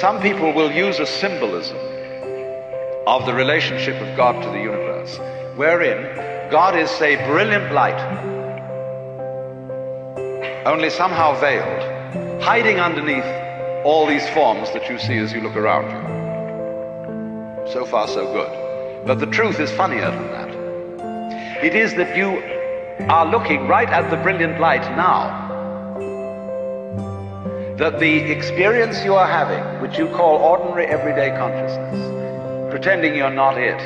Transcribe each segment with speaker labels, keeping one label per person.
Speaker 1: some people will use a symbolism of the relationship of God to the universe, wherein God is, say, brilliant light, only somehow veiled, hiding underneath all these forms that you see as you look around you. So far, so good. But the truth is funnier than that. It is that you are looking right at the brilliant light now. That the experience you are having, which you call ordinary everyday consciousness, pretending you're not it,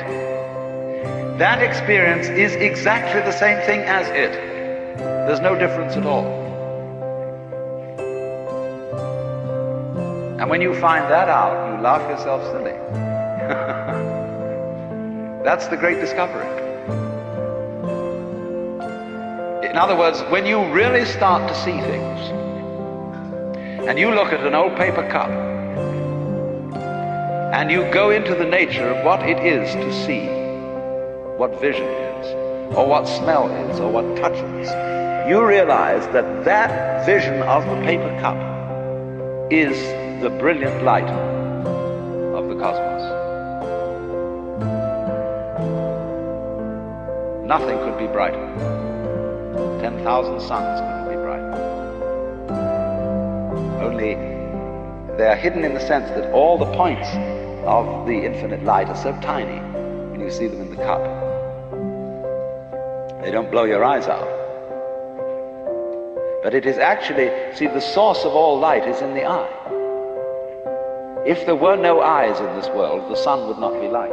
Speaker 1: that experience is exactly the same thing as it. There's no difference at all. And when you find that out, you laugh yourself silly. That's the great discovery. In other words, when you really start to see things, and you look at an old paper cup, and you go into the nature of what it is to see, what vision is, or what smell is, or what touch is, you realize that that vision of the paper cup is the brilliant light of the cosmos. Nothing could be brighter. 10,000 suns couldn't be brighter. Only they are hidden in the sense that all the points of the infinite light are so tiny when you see them in the cup. They don't blow your eyes out. But it is actually, see, the source of all light is in the eye. If there were no eyes in this world, the sun would not be light.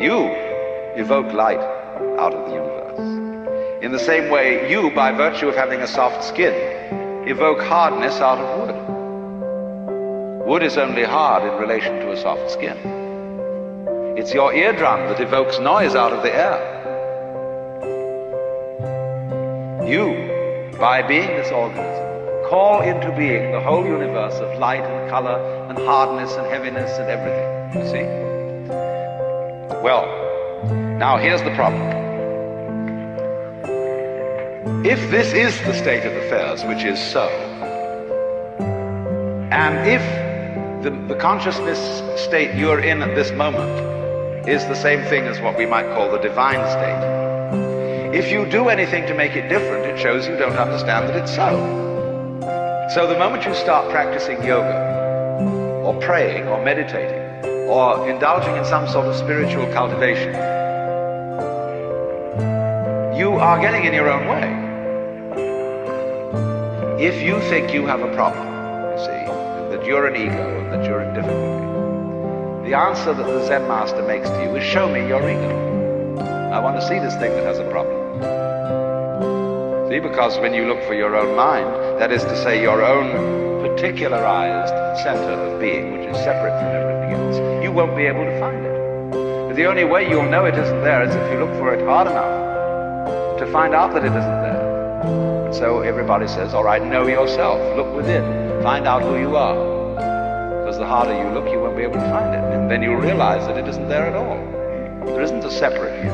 Speaker 1: You evoke light out of the universe. In the same way, you, by virtue of having a soft skin, evoke hardness out of wood. Wood is only hard in relation to a soft skin. It's your eardrum that evokes noise out of the air. You, by being this organism, call into being the whole universe of light and color and hardness and heaviness and everything. You see? Well, now here's the problem. If this is the state of affairs, which is so, and if the, the consciousness state you're in at this moment is the same thing as what we might call the divine state, if you do anything to make it different, it shows you don't understand that it's so. So the moment you start practicing yoga, or praying, or meditating, or indulging in some sort of spiritual cultivation, you are getting in your own way. If you think you have a problem, you see, that you're an ego and that you're in difficulty, the answer that the Zen master makes to you is show me your ego. I want to see this thing that has a problem. See, because when you look for your own mind, that is to say, your own particularized center of being, which is separate from everything else, you won't be able to find it. But the only way you'll know it isn't there is if you look for it hard enough to find out that it isn't there. And So everybody says, all right, know yourself, look within, find out who you are. Because the harder you look, you won't be able to find it. And then you'll realize that it isn't there at all. There isn't a separate you.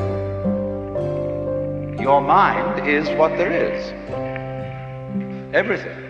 Speaker 1: Your mind is what there is. Everything.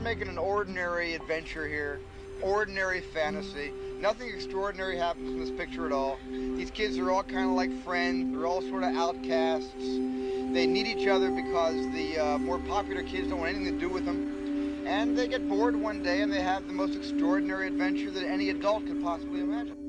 Speaker 2: Just making an ordinary adventure here, ordinary fantasy. Nothing extraordinary happens in this picture at all. These kids are all kind of like friends. They're all sort of outcasts. They need each other because the uh, more popular kids don't want anything to do with them. And they get bored one day and they have the most extraordinary adventure that any adult could possibly imagine.